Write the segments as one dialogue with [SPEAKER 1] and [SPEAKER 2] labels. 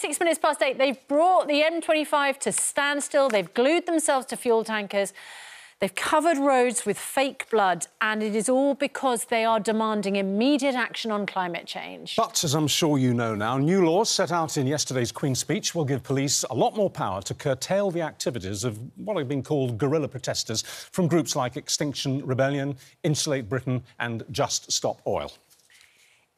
[SPEAKER 1] 26 minutes past eight. They've brought the M25 to standstill. They've glued themselves to fuel tankers. They've covered roads with fake blood, and it is all because they are demanding immediate action on climate change.
[SPEAKER 2] But, as I'm sure you know now, new laws set out in yesterday's Queen's speech will give police a lot more power to curtail the activities of what have been called guerrilla protesters from groups like Extinction Rebellion, Insulate Britain, and Just Stop Oil.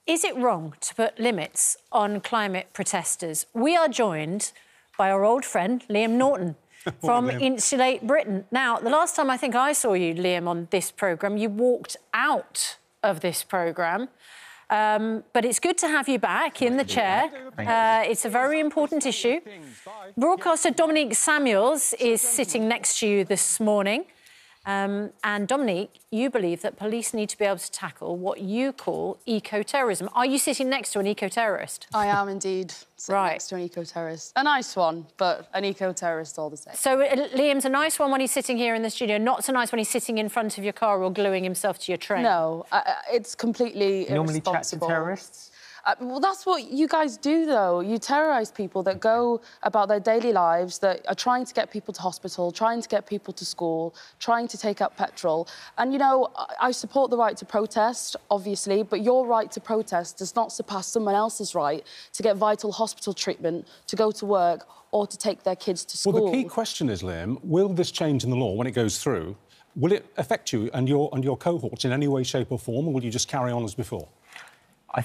[SPEAKER 1] Is it wrong to put limits on climate protesters? We are joined by our old friend, Liam Norton from Insulate Britain. Now, the last time I think I saw you, Liam, on this programme, you walked out of this programme. Um, but it's good to have you back in the chair. Uh, it's a very important issue. Broadcaster Dominique Samuels is sitting next to you this morning. Um, and Dominique, you believe that police need to be able to tackle what you call eco-terrorism. Are you sitting next to an eco-terrorist?
[SPEAKER 3] I am indeed sitting right. next to an eco-terrorist. A nice one, but an eco-terrorist all the same.
[SPEAKER 1] So uh, Liam's a nice one when he's sitting here in the studio, not so nice when he's sitting in front of your car or gluing himself to your train.
[SPEAKER 3] No, uh, it's completely
[SPEAKER 4] you Normally chat to terrorists?
[SPEAKER 3] Uh, well, that's what you guys do, though. You terrorise people that go about their daily lives, that are trying to get people to hospital, trying to get people to school, trying to take up petrol. And, you know, I, I support the right to protest, obviously, but your right to protest does not surpass someone else's right to get vital hospital treatment, to go to work, or to take their kids to school.
[SPEAKER 2] Well, the key question is, Liam, will this change in the law when it goes through? Will it affect you and your and your cohorts in any way, shape, or form, or will you just carry on as before?
[SPEAKER 4] I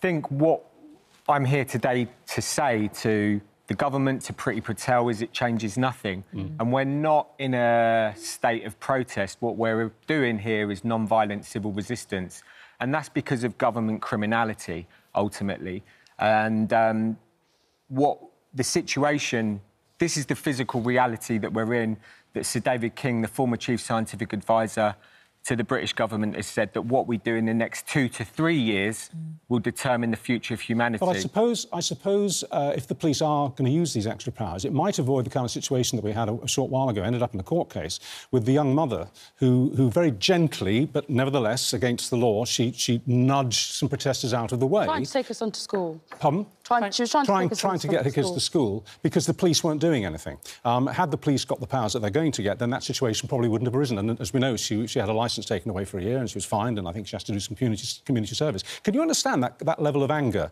[SPEAKER 4] think what I'm here today to say to the government, to Priti Patel, is it changes nothing. Mm. And we're not in a state of protest. What we're doing here is non-violent civil resistance. And that's because of government criminality, ultimately. And um, what the situation, this is the physical reality that we're in, that Sir David King, the former chief scientific advisor, to the British government has said that what we do in the next two to three years mm. will determine the future of humanity.
[SPEAKER 2] But I suppose, I suppose uh, if the police are going to use these extra powers, it might avoid the kind of situation that we had a, a, short while ago, ended up in a court case, with the young mother who, who very gently, but nevertheless against the law, she, she nudged some protesters out of the way.
[SPEAKER 3] Trying to take us onto school.
[SPEAKER 2] Pardon?
[SPEAKER 3] Trying, she was trying,
[SPEAKER 2] trying
[SPEAKER 3] to,
[SPEAKER 2] trying to get her kids to school because the police weren't doing anything. Um, had the police got the powers that they're going to get, then that situation probably wouldn't have arisen. And as we know, she, she had a licence taken away for a year and she was fined, and I think she has to do some community, community service. Can you understand that, that level of anger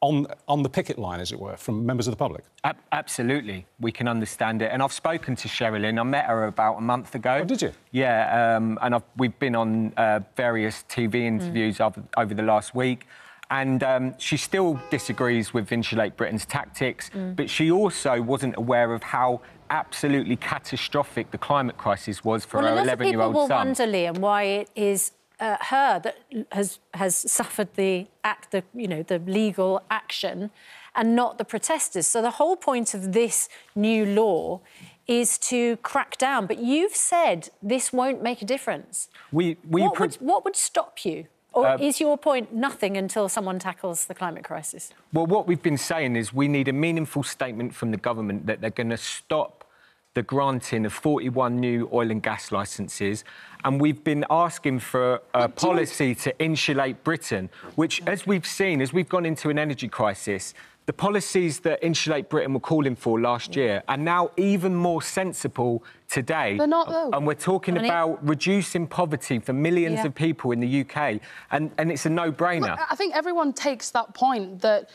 [SPEAKER 2] on, on the picket line, as it were, from members of the public?
[SPEAKER 4] A absolutely. We can understand it. And I've spoken to Sherilyn. I met her about a month ago.
[SPEAKER 2] Oh, did you?
[SPEAKER 4] Yeah, um, and I've, we've been on uh, various TV interviews mm. over, over the last week. And um, she still disagrees with Insulate Britain's tactics, mm. but she also wasn't aware of how absolutely catastrophic the climate crisis was for
[SPEAKER 1] well,
[SPEAKER 4] her 11-year-old son.
[SPEAKER 1] People will wonder, Liam, why it is uh, her that has has suffered the act, the you know, the legal action, and not the protesters. So the whole point of this new law is to crack down. But you've said this won't make a difference.
[SPEAKER 4] We, we
[SPEAKER 1] what, would, what would stop you? Or uh, is your point nothing until someone tackles the climate crisis?
[SPEAKER 4] Well, what we've been saying is we need a meaningful statement from the government that they're going to stop the granting of 41 new oil and gas licences. And we've been asking for a policy to insulate Britain, which, as we've seen, as we've gone into an energy crisis, the policies that Insulate Britain were calling for last year are now even more sensible today.
[SPEAKER 3] They're not, though.
[SPEAKER 4] And we're talking about reducing poverty for millions yeah. of people in the UK, and, and it's a no-brainer.
[SPEAKER 3] I think everyone takes that point that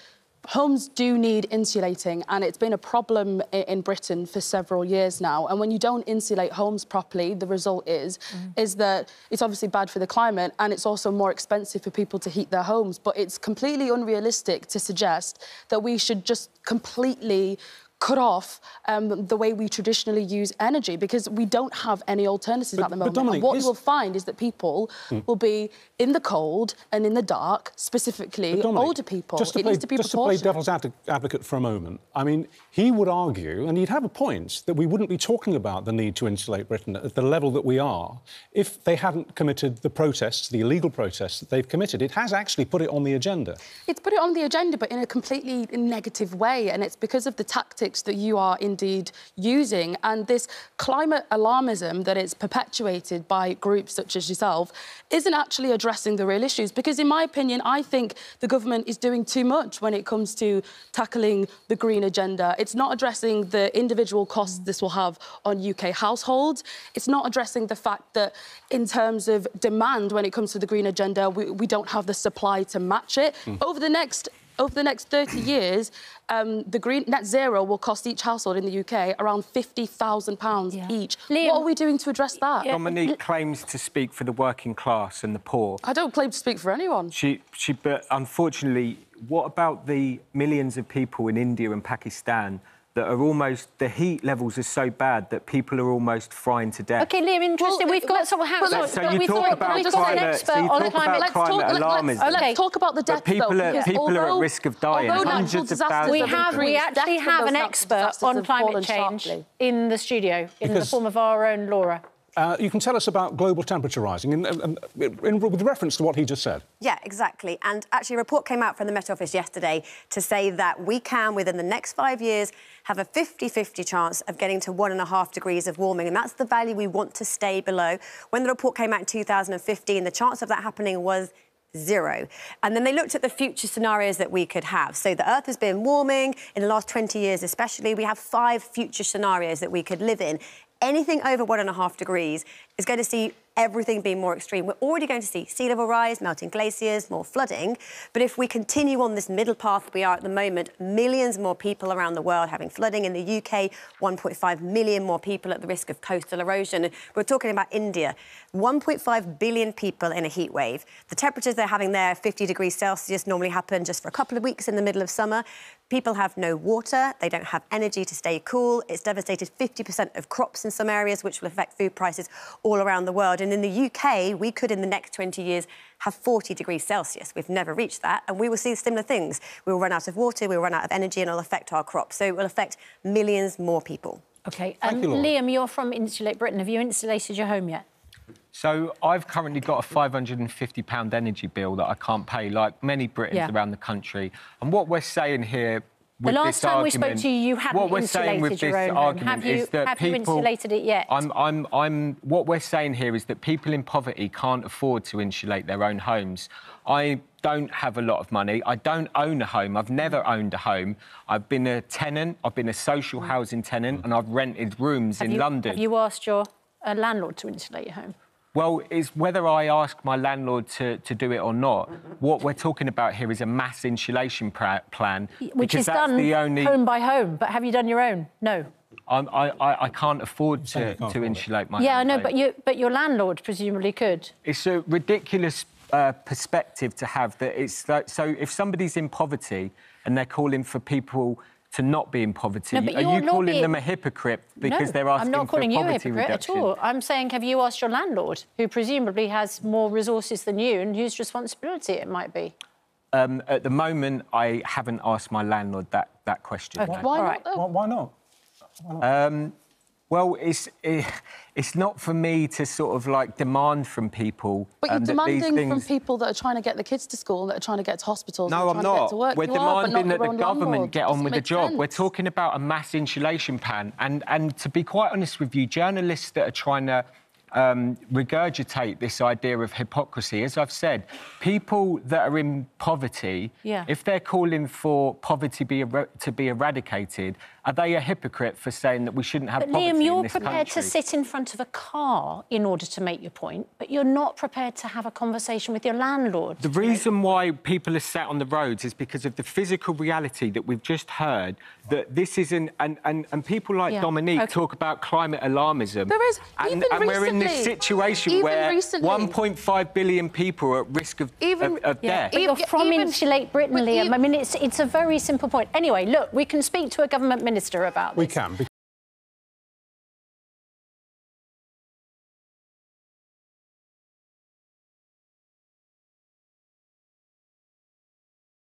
[SPEAKER 3] Homes do need insulating, and it's been a problem in Britain for several years now. And when you don't insulate homes properly, the result is mm. is that it's obviously bad for the climate, and it's also more expensive for people to heat their homes. But it's completely unrealistic to suggest that we should just completely cut off um, the way we traditionally use energy because we don't have any alternatives but, at the moment. Dominique, what is... you will find is that people mm. will be in the cold and in the dark, specifically
[SPEAKER 2] Dominique,
[SPEAKER 3] older people.
[SPEAKER 2] Just to
[SPEAKER 3] it
[SPEAKER 2] play,
[SPEAKER 3] needs to be
[SPEAKER 2] just to play devil's advocate for a moment, I mean, he would argue, and he'd have a point, that we wouldn't be talking about the need to insulate Britain at the level that we are if they hadn't committed the protests, the illegal protests that they've committed. It has actually put it on the agenda.
[SPEAKER 3] It's put it on the agenda, but in a completely negative way, and it's because of the tactics tactics that you are indeed using. And this climate alarmism that is perpetuated by groups such as yourself isn't actually addressing the real issues. Because, in my opinion, I think the government is doing too much when it comes to tackling the green agenda. It's not addressing the individual costs this will have on UK households. It's not addressing the fact that, in terms of demand when it comes to the green agenda, we, we don't have the supply to match it. Mm. Over the next over the next 30 years, um, the green net zero will cost each household in the UK around £50,000 yeah. each. Liam, what are we doing to address that?
[SPEAKER 4] Dominique claims to speak for the working class and the poor.
[SPEAKER 3] I don't claim to speak for anyone.
[SPEAKER 4] She, she, but unfortunately, what about the millions of people in India and Pakistan that are almost the heat levels are so bad that people are almost frying to death.
[SPEAKER 1] Okay, Liam, interesting. Well, we've got sort of how.
[SPEAKER 4] So, so you talk about we've climate, an expert so you talk climate. Let's talk,
[SPEAKER 3] alarmism. Let's, oh, let's talk about the death.
[SPEAKER 4] But people
[SPEAKER 3] though,
[SPEAKER 4] are people although, are at risk of dying. Hundreds of thousands.
[SPEAKER 1] We have we actually have an expert on climate change sharply. in the studio in because the form of our own Laura.
[SPEAKER 2] Uh, you can tell us about global temperature rising in, in, in, with reference to what he just said.
[SPEAKER 5] Yeah, exactly. And actually, a report came out from the Met Office yesterday to say that we can, within the next five years, have a 50 50 chance of getting to one and a half degrees of warming. And that's the value we want to stay below. When the report came out in 2015, the chance of that happening was zero. And then they looked at the future scenarios that we could have. So the Earth has been warming in the last 20 years, especially. We have five future scenarios that we could live in anything over one and a half degrees is going to see everything being more extreme. We're already going to see sea level rise, melting glaciers, more flooding. But if we continue on this middle path we are at the moment, millions more people around the world having flooding. In the UK, 1.5 million more people at the risk of coastal erosion. We're talking about India, 1.5 billion people in a heat wave. The temperatures they're having there, 50 degrees Celsius, normally happen just for a couple of weeks in the middle of summer. People have no water, they don't have energy to stay cool. It's devastated 50% of crops in some areas, which will affect food prices all around the world. And in the UK, we could, in the next 20 years, have 40 degrees Celsius. We've never reached that, and we will see similar things. We will run out of water, we will run out of energy, and it'll affect our crops. So it will affect millions more people.
[SPEAKER 1] OK. Um, you, Liam, you're from Insulate Britain. Have you insulated your home yet?
[SPEAKER 4] So I've currently got a £550 energy bill that I can't pay, like many Britons yeah. around the country. And what we're saying here
[SPEAKER 1] the last time
[SPEAKER 4] argument,
[SPEAKER 1] we spoke to you, you hadn't
[SPEAKER 4] what we're
[SPEAKER 1] insulated
[SPEAKER 4] saying with
[SPEAKER 1] your
[SPEAKER 4] this
[SPEAKER 1] own
[SPEAKER 4] argument
[SPEAKER 1] home. Have you,
[SPEAKER 4] is that
[SPEAKER 1] have
[SPEAKER 4] people,
[SPEAKER 1] you insulated it yet?
[SPEAKER 4] I'm, I'm, I'm, what we're saying here is that people in poverty can't afford to insulate their own homes. I don't have a lot of money. I don't own a home. I've never owned a home. I've been a tenant. I've been a social mm. housing tenant, and I've rented rooms
[SPEAKER 1] have
[SPEAKER 4] in
[SPEAKER 1] you,
[SPEAKER 4] London.
[SPEAKER 1] Have you asked your uh, landlord to insulate your home?
[SPEAKER 4] Well, it's whether I ask my landlord to, to do it or not. What we're talking about here is a mass insulation plan.
[SPEAKER 1] Which is done only... home by home. But have you done your own? No.
[SPEAKER 4] I'm, i I, can't afford to, can't to insulate my
[SPEAKER 1] Yeah, I know, but, you, but your landlord presumably could.
[SPEAKER 4] It's a ridiculous uh, perspective to have that it's like, so if somebody's in poverty and they're calling for people to not be in poverty. No, Are you calling being... them a hypocrite because
[SPEAKER 1] no,
[SPEAKER 4] they're asking
[SPEAKER 1] I'm not calling
[SPEAKER 4] you
[SPEAKER 1] a hypocrite
[SPEAKER 4] reduction?
[SPEAKER 1] at all. I'm saying, have you asked your landlord, who presumably has more resources than you, and whose responsibility it might be?
[SPEAKER 4] Um, at the moment, I haven't asked my landlord that, that question.
[SPEAKER 1] Okay. Why,
[SPEAKER 2] not, why, why, not? Why not? Um,
[SPEAKER 4] well, it's it, it's not for me to sort of like demand from people.
[SPEAKER 3] But you're um, demanding things... from people that are trying to get the kids to school, that are trying to get to hospitals.
[SPEAKER 4] No, I'm not.
[SPEAKER 3] We're
[SPEAKER 4] you demanding
[SPEAKER 3] are,
[SPEAKER 4] that the government get on with the job. Sense. We're talking about a mass insulation plan, and and to be quite honest with you, journalists that are trying to um, regurgitate this idea of hypocrisy. As I've said, people that are in poverty, yeah. if they're calling for poverty be to be eradicated, are they a hypocrite for saying that we shouldn't have
[SPEAKER 1] but
[SPEAKER 4] poverty
[SPEAKER 1] Liam, you're
[SPEAKER 4] in
[SPEAKER 1] prepared
[SPEAKER 4] country?
[SPEAKER 1] to sit in front of a car in order to make your point, but you're not prepared to have a conversation with your landlord.
[SPEAKER 4] The reason why people are sat on the roads is because of the physical reality that we've just heard that this isn't and and, and people like yeah. Dominique okay. talk about climate alarmism.
[SPEAKER 3] There is
[SPEAKER 4] and,
[SPEAKER 3] even
[SPEAKER 4] and
[SPEAKER 3] we're
[SPEAKER 4] in this situation
[SPEAKER 3] even
[SPEAKER 4] where 1.5 billion people are at risk of, even, of, of
[SPEAKER 1] yeah.
[SPEAKER 4] death.
[SPEAKER 1] But you're from even, Insulate Britain, Liam. I mean, it's it's a very simple point. Anyway, look, we can speak to a government minister about
[SPEAKER 2] this. We can.